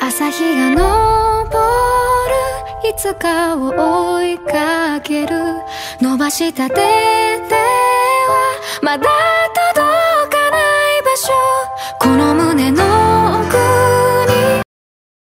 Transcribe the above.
朝日が昇る。いつかを追いかける。伸ばした手ではまだ